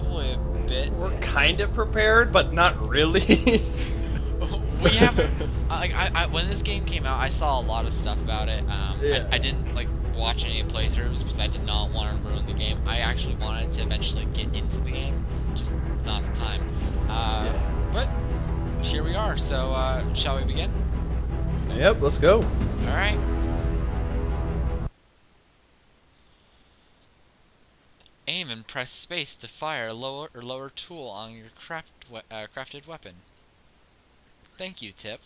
probably a bit. We're kind of prepared, but not really. we haven't. Like I, I, when this game came out, I saw a lot of stuff about it. Um, Yeah. I, I didn't like watch any playthroughs because I did not want to ruin the game. I actually wanted to eventually get into the game, just not the time. Uh, But here we are. So uh, shall we begin? yep, let's go. All right. And press space to fire a lower or lower tool on your craft we uh, crafted weapon. Thank you, Tip.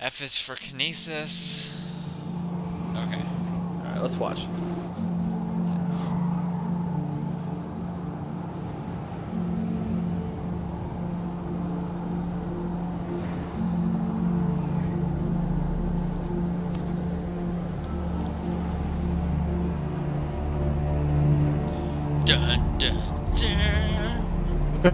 F is for kinesis. Okay. Alright, let's watch. Let's-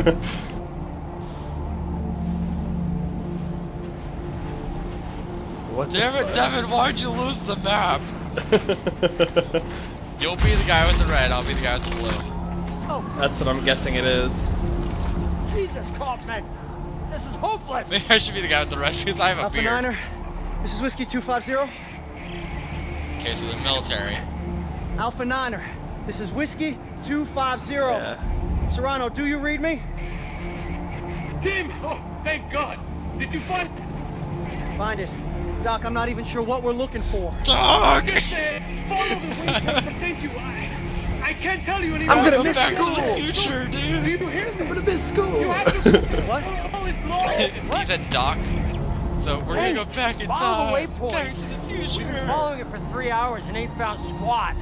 what the Damn it, fuck? Devin, why'd you lose the map? You'll be the guy with the red, I'll be the guy with the blue. Oh. That's what I'm guessing it is. Jesus, Kaufman! This is hopeless! Maybe I should be the guy with the red because I have a Alpha beard. Niner, this is Whiskey 250. Okay, so the military. Alpha Niner, this is Whiskey 250. Yeah. Serrano, do you read me? Tim! Oh, thank God! Did you find it? Find it. Doc, I'm not even sure what we're looking for. Dog! it? Follow the voice you. I, I can't tell you anymore. I'm gonna Go miss back to school. the future, Do dude. you hear I'm gonna miss school. You have to. What? Oh, it's long. he said Doc. So we're gonna go back in Follow the time. waypoint. Back to the future. Following it for three hours and ain't found squat.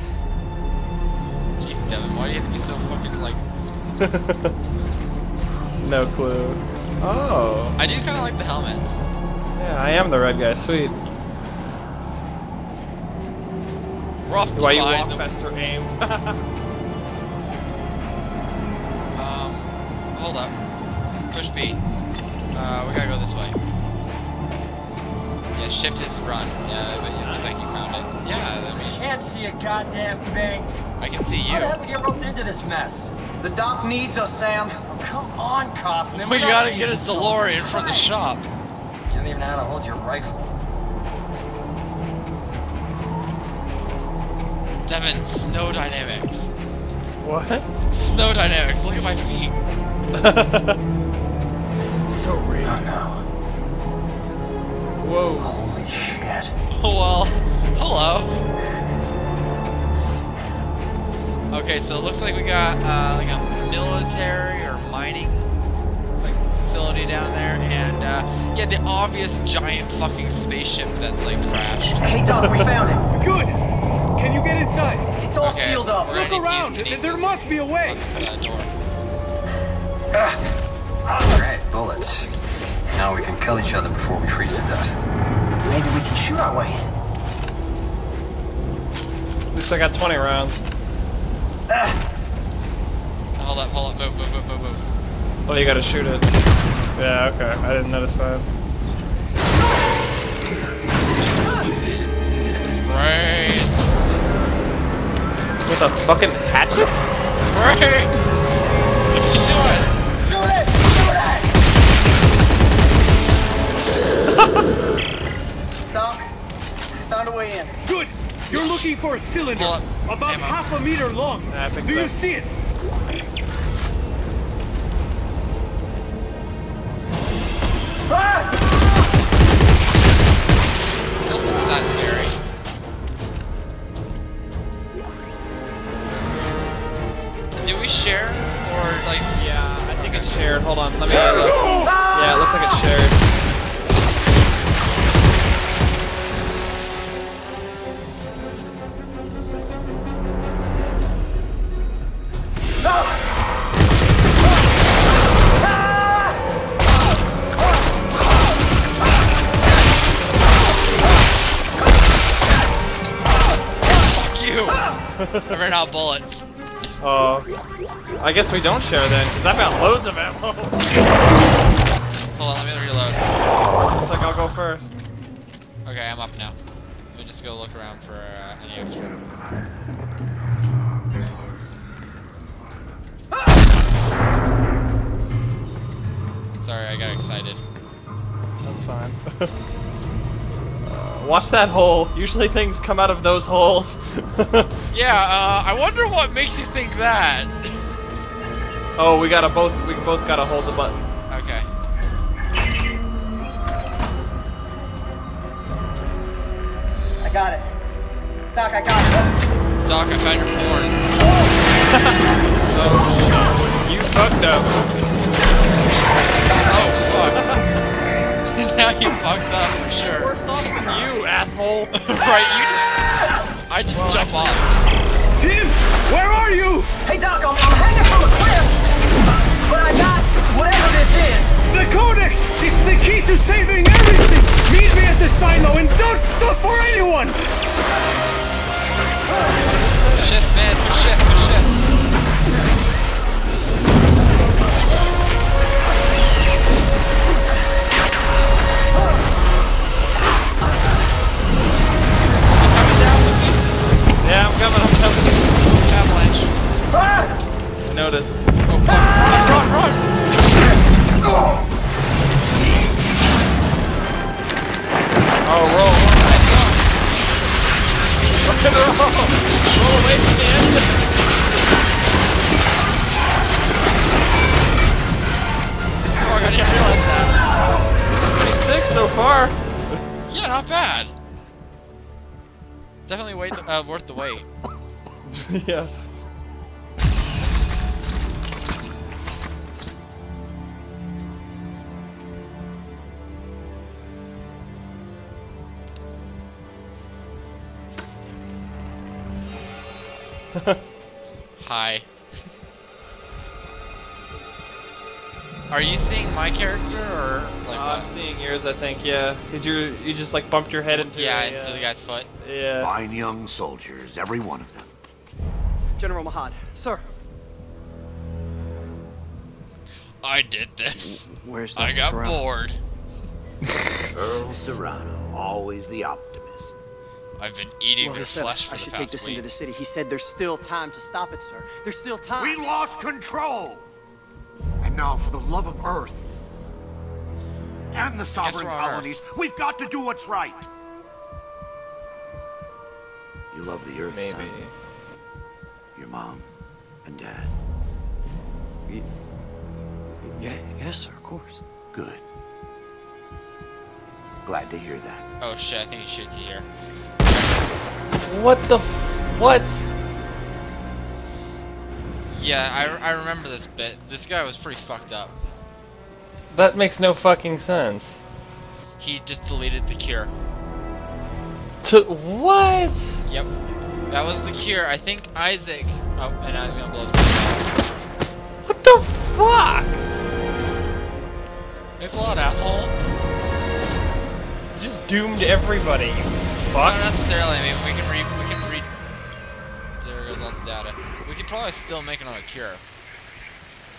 Jeez, Devin, why do you have to be so fucking like? no clue. Oh. I do kind of like the helmets. Yeah, I am the red guy. Sweet. We're off to Why you walk faster aim? um, hold up. Push B. Uh, we gotta go this way. Yeah, shift is run. Yeah, but it seems like you found it. Yeah, I mean, Can't see a goddamn thing. I can see you. How the hell you. we get roped into this mess? The doc needs us, Sam. Oh, come on, Kaufman. We we're gotta get a seasoned soldiers. DeLorean from the shop. You don't even know how to hold your rifle. Devin, snow dynamics. what? Snow dynamics. Look at my feet. so real. Oh no. Whoa. Holy shit. Oh well. Hello. Okay, so it looks like we got uh, like a military or mining like facility down there, and uh, yeah, the obvious giant fucking spaceship that's like crashed. Hey, Doc, we found it. Good. Can you get inside? It's all Okay, sealed up. Look around. need There must be a way. on this, uh, door. Great, bullets. Now we can kill each other before we freeze to death. Maybe we can shoot our way in. At least I got 20 rounds. Hold up, hold up, move, move, move, move, move. Oh, you gotta shoot it. Yeah, okay. I didn't notice that. Great. With a fucking hatchet? Great. What you doing? Doc, found a way in. Good. You're looking for a cylinder Pull up. About Ammo. half a meter long. Yeah, Do you up. see it? Ah! Out bullets. Oh. I guess we don't share then, because I've got loads of ammo. Hold on, let me reload. Looks like I'll go first. Okay, I'm up now. Let me just go look around for uh, any extra. Sorry, I got excited. That's fine. Uh, Watch that hole. Usually things come out of those holes. Yeah, uh, I wonder what makes you think that. oh, we gotta both. We both gotta hold the button. Okay. I got it. Doc, I got it. Doc, I found your porn. Oh, shit. you fucked up. Oh, fuck. now you fucked up for sure. Worse off than you, asshole. right, you just... I just jump off. Tim, where are you? Hey, Doc, I'm, I'm hanging from a cliff. But I got whatever this is. The Codex! It's the key to saving everything! Meet me at the silo and don't stop for anyone! Shift, man, push shift, push shift. Coming coming. I'm coming. Avalanche. I noticed. Oh, fuck. Run, run, run! Oh, roll. Fucking roll. Roll away from the engine. Fuck, I didn't realize that. 26 so far. Yeah, not bad. Definitely wait uh, worth the wait. yeah. Hi. Are you seeing my character or like I'm seeing yours, I think. Yeah. Did you you just like bumped your head into? Yeah, a, into uh, the guy's foot. Yeah. Fine young soldiers, every one of them. General Mahad, sir. I did this. Where's the. I got bored. Earl Serrano, always the optimist. I've been eating Well, he their said flesh for I the should past take this week. into the city. He said there's still time to stop it, sir. There's still time. We lost control! And now, for the love of Earth and the sovereign we're Earth. colonies, we've got to do what's right. You love the Earth, Maybe. son? Your mom and dad. Yeah, yes, sir, of course. Good. Glad to hear that. Oh shit, I think he shoots you here. What the f- what? Yeah, I, I remember this bit. This guy was pretty fucked up. That makes no fucking sense. He just deleted the cure. To what? Yep. That was the cure. I think Isaac. Oh, and now he's gonna blow his. What the fuck? Thanks a lot, asshole. You just doomed everybody. You Not necessarily. I mean, we can read. Probably still make another cure.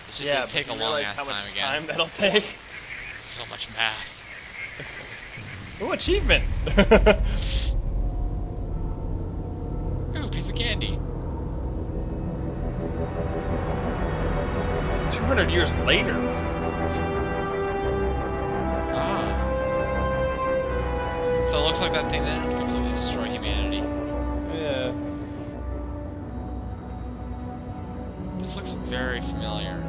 It's just yeah, take a long realize how time much again. time that'll take. So much math. Ooh, achievement. Ooh, piece of candy. 200 years later. Ah. So it looks like that thing didn't completely destroy very familiar.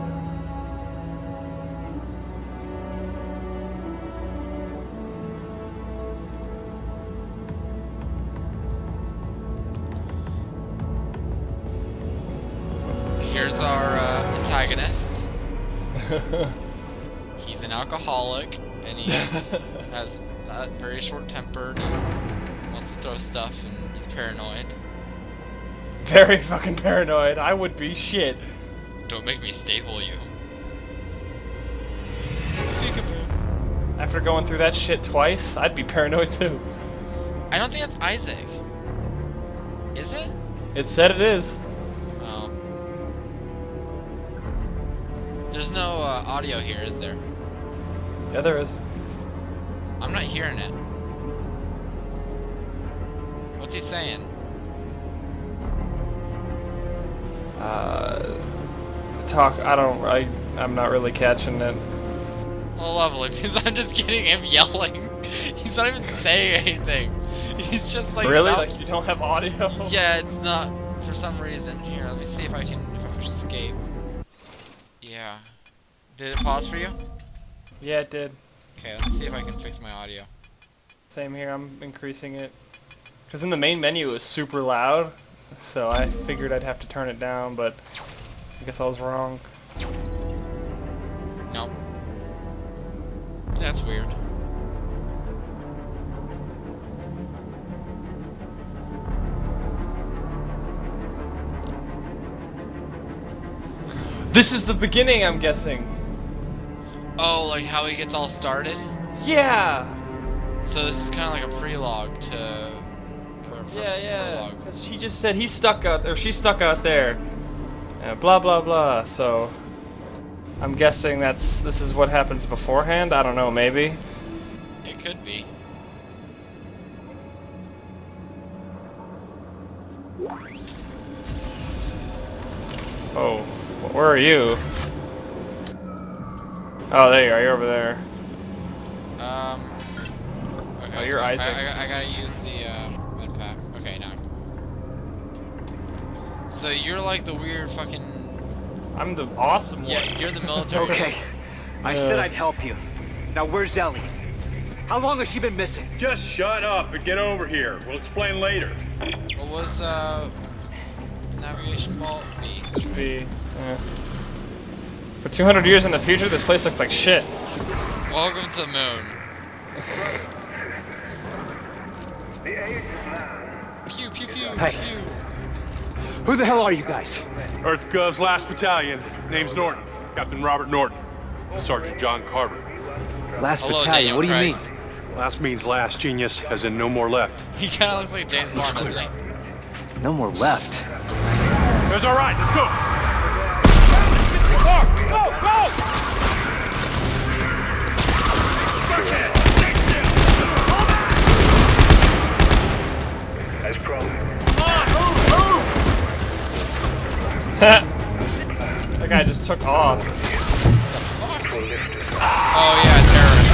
Here's our uh, antagonist. he's an alcoholic and he has a very short temper and he wants to throw stuff and he's paranoid. Very fucking paranoid. I would be shit. Don't make me staple you. After going through that shit twice, I'd be paranoid too. I don't think that's Isaac. Is it? It said it is. Oh. There's no uh, audio here, is there? Yeah, there is. I'm not hearing it. What's he saying? Uh, talk. I don't. I. I'm not really catching it. Oh, lovely, because I'm just getting him yelling. He's not even saying anything. He's just like. really? about- Like you don't have audio? Yeah, it's not for some reason. Here, let me see if I can if I push escape. Yeah. Did it pause for you? Yeah, it did. Okay, let me see if I can fix my audio. Same here. I'm increasing it. Cause in the main menu it was super loud, so I figured I'd have to turn it down, but I guess I was wrong. Nope. That's weird. This is the beginning, I'm guessing. Oh, like how he gets all started? Yeah. So this is kind of like a prelogue to. Yeah, yeah. Cause she just said he's stuck out, or she's stuck out there. Blah blah blah. So I'm guessing that's this is what happens beforehand. I don't know. Maybe. It could be. Oh, where are you? Oh, there you are. You're over there. Um. Okay, Oh, you're so I- Isaac. I, I, gotta use the uh, med pack. Okay, now. So you're like the weird fucking. I'm the awesome one. Yeah, you're the military. Okay. I said I'd help you. Now where's Ellie? How long has she been missing? Just shut up and get over here. We'll explain later. What was uh navigation vault B? Be. yeah. For 200 years in the future, this place looks like shit. Welcome to the moon. the Pew pew pew Hey. pew. Who the hell are you guys? Earth Gov's last battalion. Name's Norton. Captain Robert Norton. Sergeant John Carver. Last Hello, battalion. Daniel What do you Craig. mean? Last means last, genius, as in no more left. He kind of looks like James Bond, doesn't he? No more left. There's all right. Let's go! Oh! go. That guy just took off. Oh yeah, terrorist.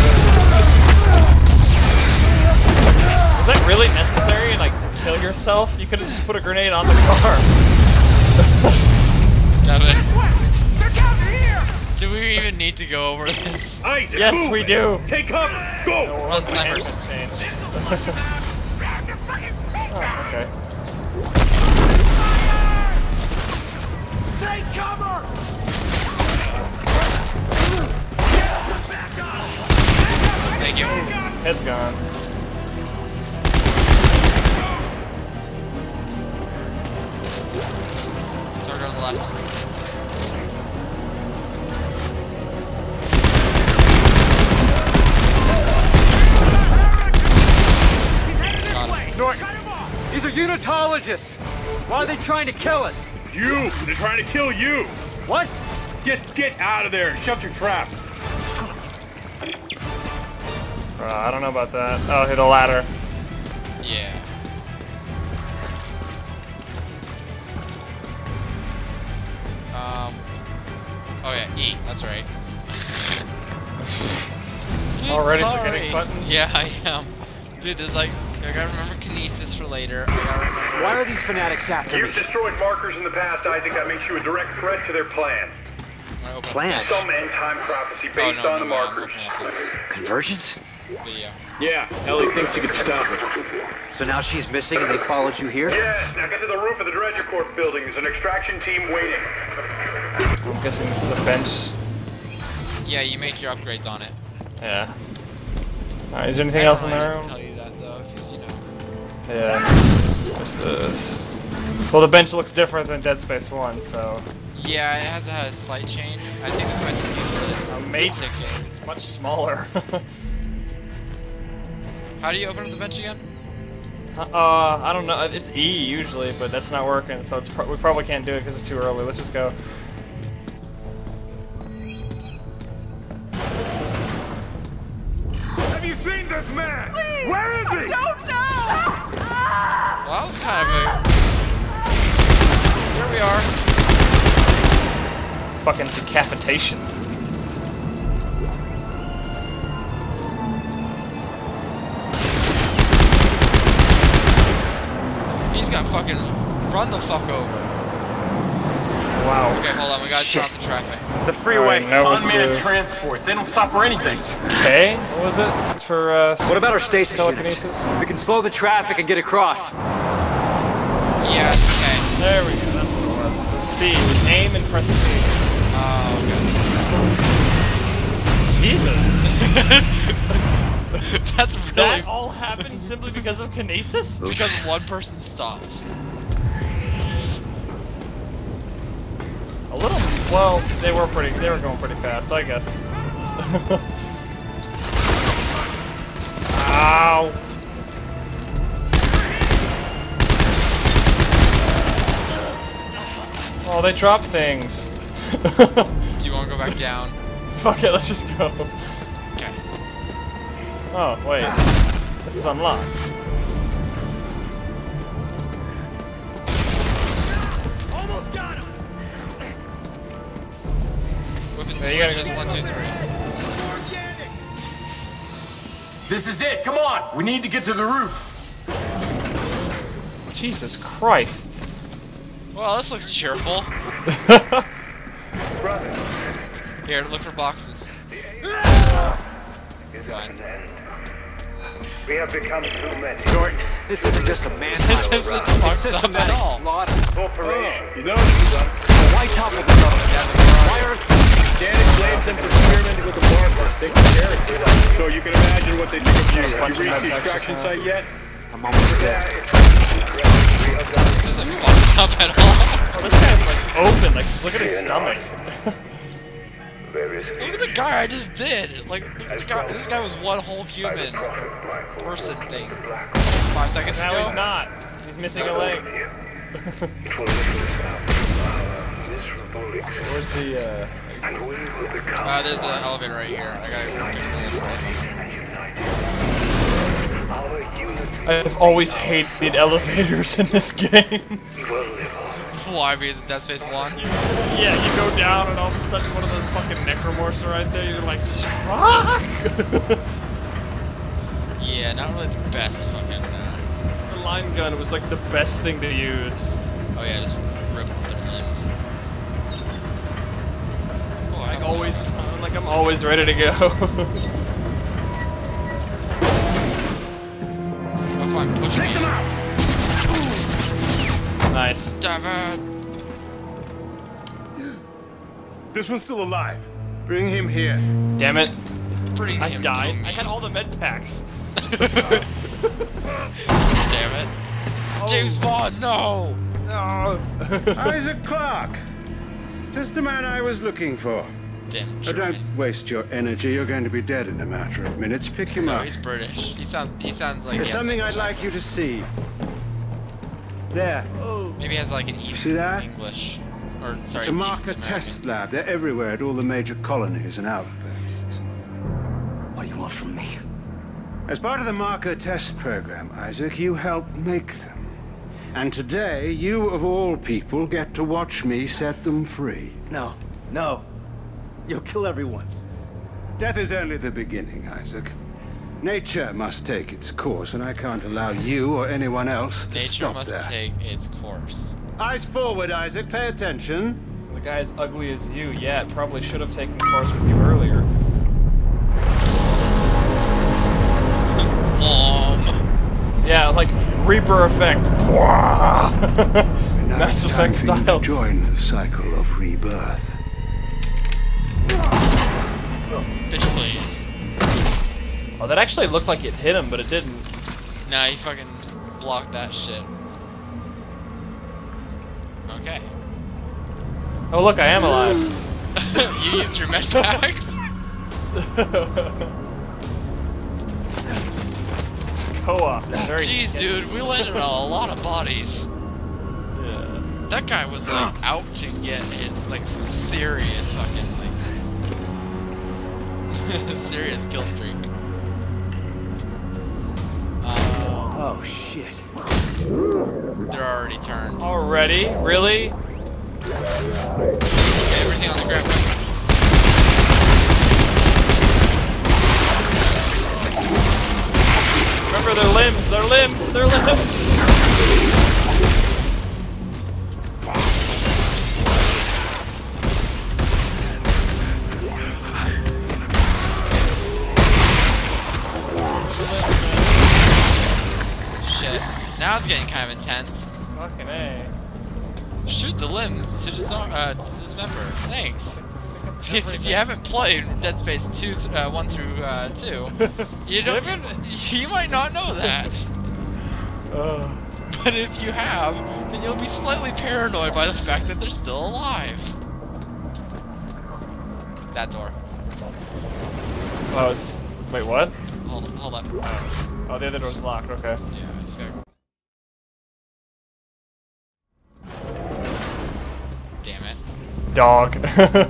Was that really necessary, like, to kill yourself? You could have just put a grenade on the car. Devin. Do we even need to go over this? Yes, we do. Take cover. Go. Run snipers. Change. oh, Head's gone. Start on the left. Got. Norton, these are unitologists. Why are they trying to kill us? You. They're trying to kill you. What? Just get out of there. Shut your trap. Uh, I don't know about that. Oh, hit a ladder. Yeah. Um. Oh yeah, E. That's right. Dude, Already sorry. forgetting buttons? Yeah, I am. Dude, there's like I gotta remember kinesis for later. I gotta remember. Why are these fanatics after me? You've destroyed markers in the past, Isaac. That makes you a direct threat to their plan. I'm gonna open up Plan? Some end-time prophecy Oh, based no, on no, the no, I'm markers. opening up this Convergence? video. Yeah, Ellie thinks you can stop it. So now she's missing and they followed you here? Yes, now get to the roof of the Dredger Corp building. There's an extraction team waiting. I'm guessing this is a bench. Yeah, you make your upgrades on it. Yeah. Alright, is there anything I else in the really need room? tell you that though, because you know. Yeah. What's this? Well, the bench looks different than Dead Space 1, so... Yeah, it has had a slight change. I think this might just be for this A mate ticket. It's much smaller. How do you open up the bench again? uh, I don't know. It's E usually, but that's not working, so it's pro we probably can't do it because it's too early. Let's just go. Have you seen this man? Where is he? I don't know. Well, that was kind of a. Here we are. Fucking decapitation. Run the fuck over. Wow. Okay, hold on. We gotta Shit. stop the traffic. The freeway. Alright, now Unmanned transports, they don't stop for anything. Okay. What was it? It's for, uh... What about our stasis Telekinesis? units? We can slow the traffic and get across. Yeah, okay. There we go, that's what it was. It was C. Aim and press C. Oh, god. Jesus! That's really That all happened simply because of kinesis? because one person stopped. A little. Well, they were pretty. They were going pretty fast, so I guess. Ow! Oh, they drop things. Do you want to go back down? Fuck it, let's just go. Okay. Oh, wait. This is unlocked. Yeah, you gotta switches, go- one, two, three. This is it, come on! We need to get to the roof. Jesus Christ. Well, this looks cheerful. Here, look for boxes. Fine. We have become too many. Norton, this isn't just a man. This isn't fucked It's up systematic at all. slaughter. Corporation. Oh, you know what son? Why topple the government? Why are Janet blames them for experimenting with the marker. They can share it. So you can imagine what they think of you. Have bunch you of reached the med extraction site yet? I'm almost there. This isn't fucked up at all. This guy's like open. Like, just look at his stomach. Look at the guy I just did. Like, look at the guy. This guy was one whole human person thing. Five seconds now ago. he's not. He's missing a leg. It will literally stop our miserable existence. Where's the, uh... And we will become Uh, there's an elevator right here. I gotta go fix this. and united. Our unity I've always hated elevators in this game. will live on. Why? Because it's Dead Space 1? yeah, you go down and all of a sudden one of those fucking necromorphs are right there. You're like, fuck! Yeah, not really the best fucking. Uh, the line gun was like the best thing to use. oh yeah, just rip their limbs. Oh, I Like always, like I'm always ready to go. Oh, fine, push me. nice. David. This one's still alive. Bring him here. Damn it. Bring I died. I had all the med packs. Damn it. Oh. James Bond, no! Ah. Isaac Clarke. Just the man I was looking for. Damn Oh, don't waste your energy. You're going to be dead in a matter of minutes. Pick him No, up. he's British. He sounds. He sounds like. There's something I'd like you to see. There. accent. Maybe he has like an East See that? English, or sorry, It's a marker test lab. They're everywhere at all the major colonies and outposts. What do you want from me? As part of the marker test program, Isaac, you helped make them. And today, you of all people get to watch me set them free. No, no. You'll kill everyone. Death is only the beginning, Isaac. Nature must take its course, and I can't allow you or anyone else to Nature stop must that. take its course. Eyes forward, Isaac. Pay attention. The guy as ugly as you. Yeah, probably should have taken course with you earlier. Um. Yeah, like Reaper effect. Now Mass it's time Effect to style. Join the cycle of rebirth. Bitch, please. Oh, that actually looked like it hit him, but it didn't. Nah, he fucking blocked that shit. Okay. Oh, look, I am alive. you used your med packs? It's co-op. Jeez, sketchy. dude, we landed on a lot of bodies. Yeah. That guy was like out to get his like some serious fucking like serious kill streak. Uh, Oh, shit. they're already turned. Already? Really? Okay, everything on the ground. Remember their limbs, their limbs, their limbs! Kind of intense. Fucking A. Shoot the limbs to disarm, uh, to dismember. Thanks. Because if you haven't played Dead Space 2, th- uh, 1 through uh, 2, you don't, you might not know that. Ugh. But if you have, then you'll be slightly paranoid by the fact that they're still alive. That door. Oh. Wait, what? Hold, hold up. Oh, the other door's locked, okay. Yeah, Dog. Fucking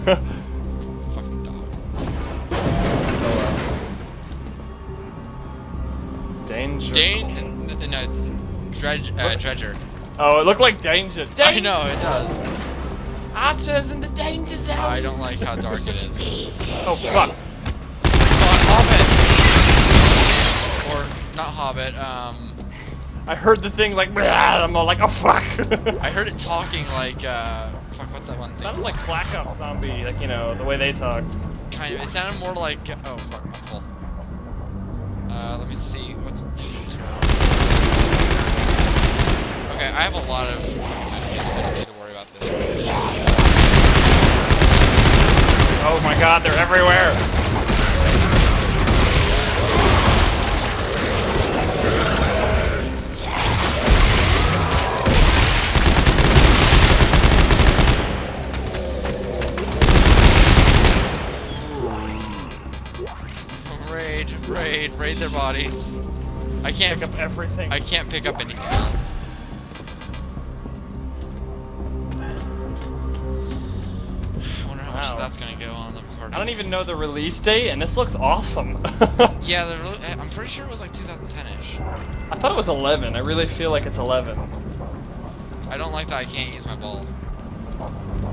dog. Danger. N- no, it's Dredge, uh, Dredger. Oh, it looked like danger. danger. I know, it does. Archers in the danger zone. I don't like how dark it is. Oh, fuck. Hobbit! Or, not Hobbit, um... I heard the thing like, I'm all like, oh fuck. I heard it talking like, uh... Fuck, what's that one thing? sounded like Black Ops Zombie, like, you know, the way they talk. Kind of. It sounded more like. Oh fuck, I'm full. Uh, let me see. What's. Okay, I have a lot of. I guess I don't need to worry about this. Oh my god, they're everywhere. Raid, raid, raid their bodies. I can't Pick up everything. I can't pick up anything else. I wonder how much Wow. that's gonna go on the recording. I don't even know the release date, and this looks awesome. Yeah, the I'm pretty sure it was like 2010ish. I thought it was 11. I really feel like it's 11. I don't like that I can't use my ball.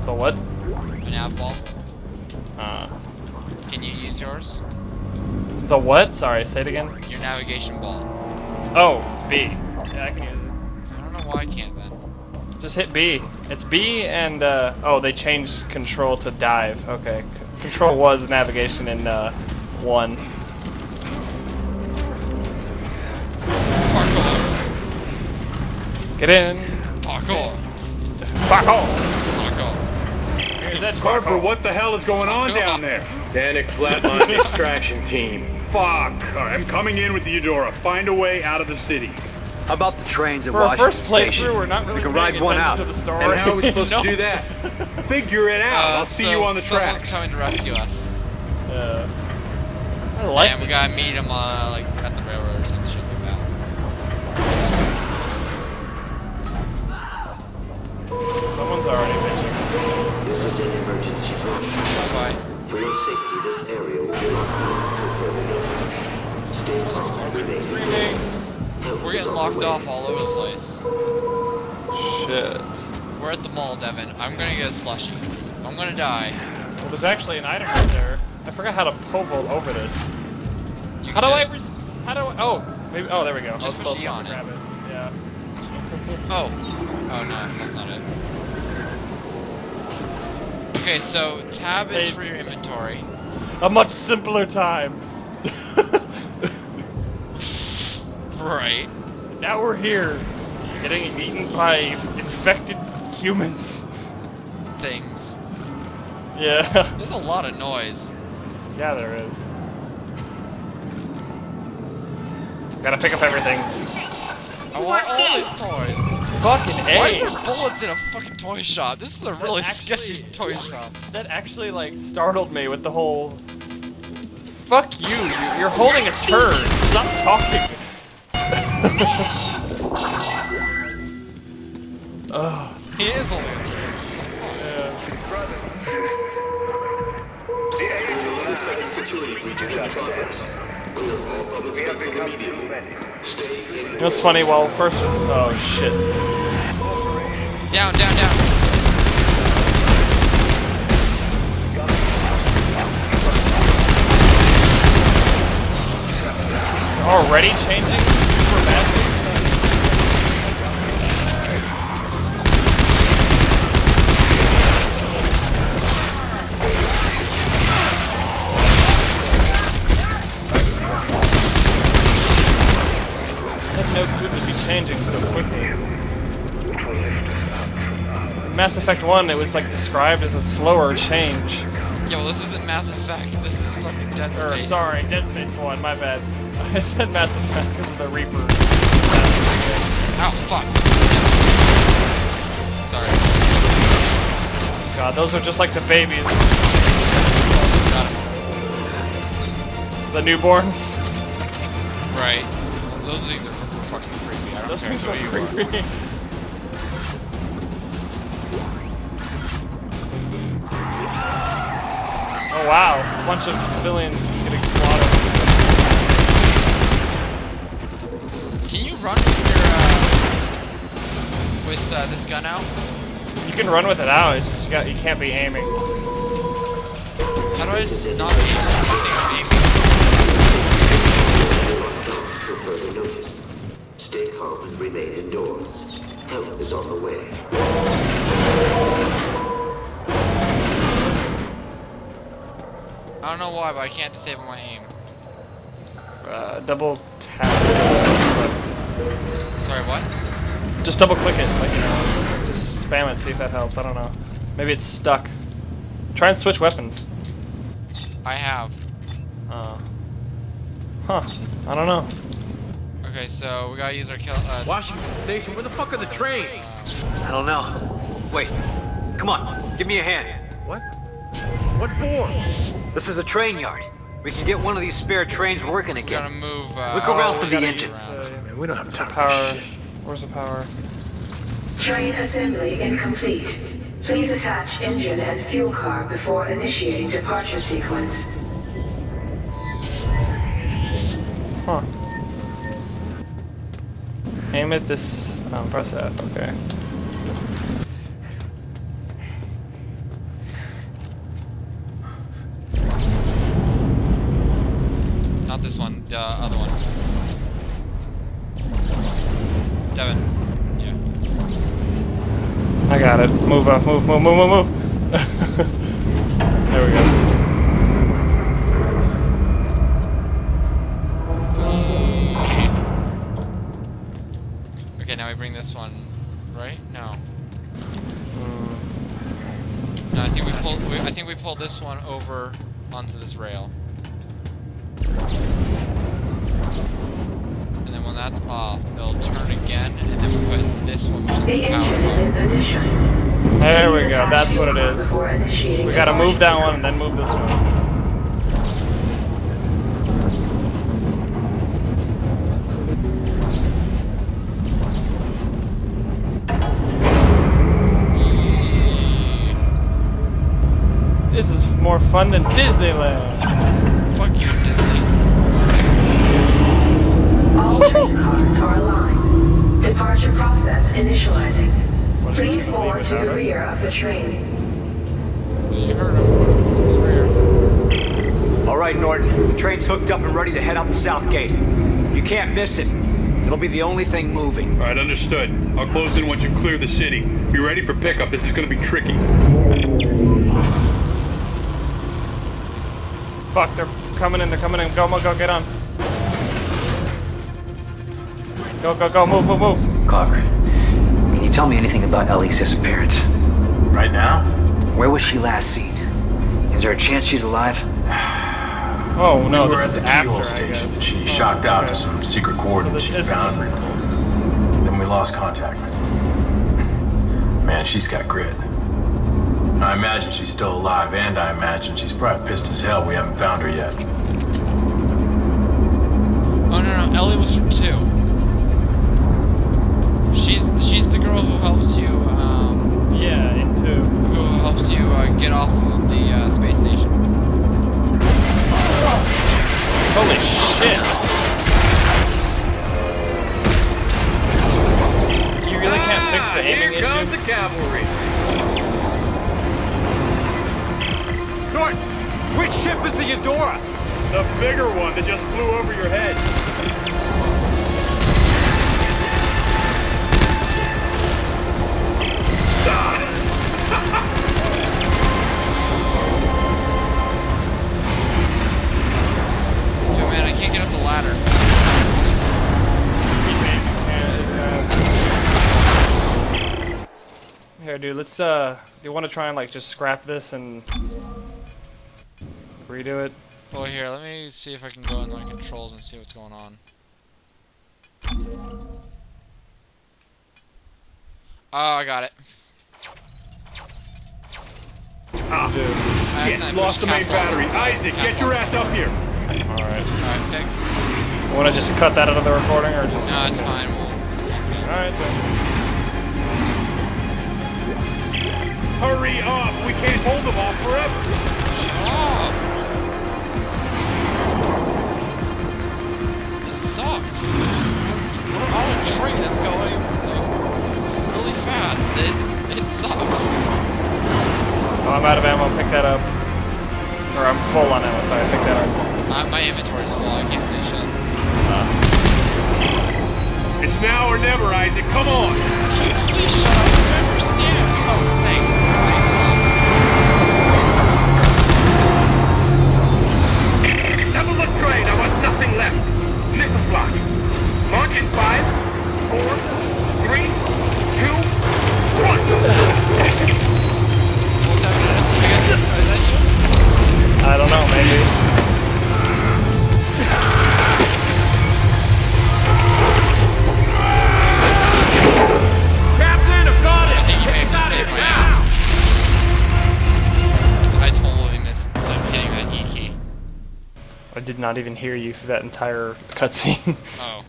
The what? My nav ball. Uh, Can you use yours? The what? Sorry, say it again. Your navigation ball. Oh, B. Yeah, I can use it. I don't know why I can't then. Just hit B. It's B and, uh, oh, they changed control to dive. Okay. C- control was navigation in, uh, 1. Parkour. Get in. Parkour. Parkour. Parkour. Here's that Harper, parkour. what the hell is going on down there? Danik flatlined the extraction team. Fuck. All right, I'm coming in with the Eudora. Find a way out of the city. How about the trains at For our Washington first Station? playthrough, we're not really we can paying ride one attention out. to the story. And how are we supposed No. to do that? Figure it out. Uh, I'll see so you on the someone's tracks. coming to rescue us. Uh, I like and we gotta meet him uh, like at the railroad or some shit like that. Someone's already bitching. This is an emergency call. Bye bye. For your safety, this area will be locked down until further notice. Stay calm and remain Screaming. We're getting locked off all over the place. Shit. We're at the mall, Devin. I'm gonna get a slushy. I'm gonna die. Well, there's actually an item right there. I forgot how to pole vault over this. You How do can I? Res- how do I? Oh, maybe. Oh, there we go. I was Just close enough on to it. grab it. Yeah. Oh. Oh no, that's not it. Okay, so tab is Hey. for your inventory. A much simpler time. Right. now we're here, getting eaten by infected humans. Things. Yeah. There's a lot of noise. Yeah, there is. Gotta pick up everything. I want all these toys. Fucking Why is there bullets in a fucking toy shop? This is a really sketchy toy shop. That actually like startled me with the whole. Fuck you! you- You're holding a turd. Stop talking. Ugh. He is a toy. Security breaches at commenced. Clear all public spaces immediately. Stay in You know what's funny? Well, first. Oh shit. Down, down, down. Already changing super badly. I had no clue to be changing so quickly. Mass Effect 1, it was like described as a slower change. Yo, this isn't Mass Effect. This is fucking Dead Space. sorry, Dead Space 1, my bad. I said Mass Effect because of the Reaper. Ow, fuck. Sorry. God, those are just like the babies. The newborns. Right. Those things are fucking creepy. I don't Those care things who are you are. creepy. Oh wow, a bunch of civilians just getting slaughtered. Run with your, uh, with uh, this gun out? You can run with it out, it's just you, got, you can't be aiming. How do I not aim? I think I'm aiming. for further notice. Stay calm and remain indoors. Help is on the way. I don't know why, but I can't disable my aim. Uh, double tap. Sorry, what? Just double click it, like, you know, just spam it, see if that helps, I don't know. Maybe it's stuck. Try and switch weapons. I have. Uh, huh, I don't know. Okay, so we gotta use our kill. Uh, Washington Station, where the fuck are the trains? I don't know. Wait, come on, give me a hand. What? What for? This is a train yard. We can get one of these spare trains working again. we gotta again. move. Uh, Look around Oh, for the gotta engine. the Man, we don't have time power. for this shit. Where's the power? Train assembly incomplete. Please attach engine and fuel car before initiating departure sequence. Huh. Aim at this. Um, press F. Okay. Not this one, the other one. Devin. Yeah. I got it. Move up. Move. Move. Move. Move. Move. there we go. Okay, now we bring this one, right? No. Mm. No, I think we pulled. We, I think we pulled this one over onto this rail. That's off, it'll turn again, and then we put this one, which is The the power is in position. There we go. That's what it car is. before initiating We gotta move that one and then move this one. This is more fun than Disneyland. Train are aligned. Departure process initializing. Please this gonna leave board to the rear of the train. So you heard him. All right, Norton. The train's hooked up and ready to head out the south gate. You can't miss it. It'll be the only thing moving. All right, understood. I'll close in once you clear the city. Be ready for pickup. This is going to be tricky. Fuck, they're coming in, they're coming in. Go, go, go, get on. Go, go, go, move, move, move. Carver, can you tell me anything about Ellie's disappearance? Right now? Where was she last seen? Is there a chance she's alive? Oh no, we were this at is after, keyhole I station. guess. She Oh, shocked out to some secret coordinates So she found. Then we lost contact. Man, she's got grit. I imagine she's still alive, and I imagine she's probably pissed as hell we haven't found her yet. Oh no no, Ellie was from two. She's she's the girl who helps you um Yeah, into. who helps you uh, get off of the uh, space station. Holy shit! You really can't fix the aiming Here comes issue? the cavalry. Norton, which ship is the Eudora? The bigger one that just flew over your head. Dude, man, I can't get up the ladder. Here, dude. let's, uh, do you want to try and, like, just scrap this and redo it? Well here, let me see if I can go in my controls and see what's going on. Oh, I got it. Ah, Dude. I shit, lost the main battery. Isaac, get your ass up here. Alright. Alright, fixed. Want to just cut that out of the recording, or just... No, it's fine. We'll Alright, then. I did not even hear you through that entire cutscene. Oh.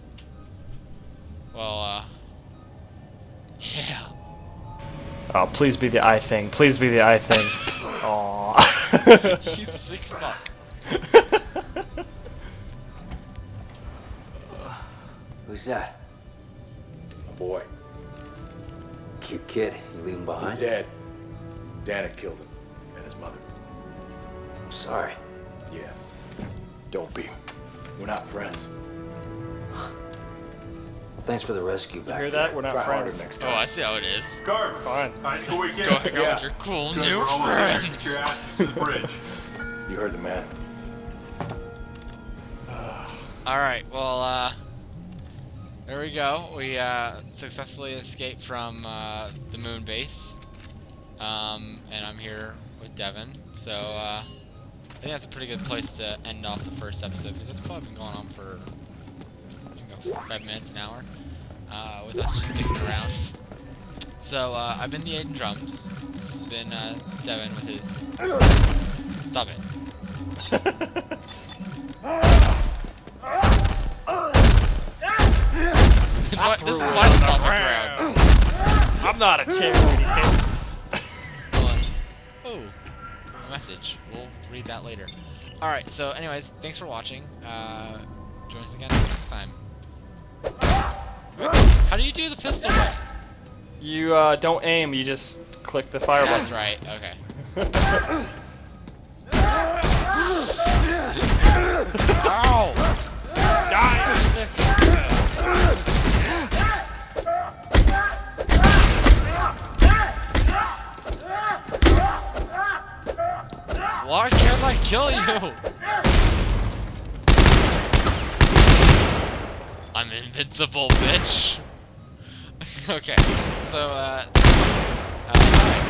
Well, uh. Yeah. oh, please be the eye thing. Please be the eye thing. Aww. you sick fuck. Who's that? A boy. Cute kid. You leave him behind? He's behind? dead. Danik killed him. And his mother. I'm sorry. Yeah. Don't be. We're not friends. Thanks for the rescue back hear there. that? We're not Try friends. next Oh. I see how it is. Carver. Fine. High school weekend? Go, go Yeah. with your cool Good, new we're almost there. Get your asses to the bridge. You heard the man. Alright, well, uh. There we go. We, uh, successfully escaped from, uh, the moon base. Um, and I'm here with Devin. So, uh. I think that's a pretty good place to end off the first episode because it's probably been going on for you know, five minutes, an hour, uh, with us just sticking around. So uh, I've been the Aiden Drums. This has been uh, Devin with his. Stop it. Why- this is why I stop crowd. I'm not a. Oh, We'll read that later. Alright, so anyways, thanks for watching. Uh, join us again next time. How do you do the pistol whip? You uh, don't aim, you just click the fire That's button. right, okay. Ow! Why can't I kill you? I'm invincible, bitch. okay, so, uh, uh.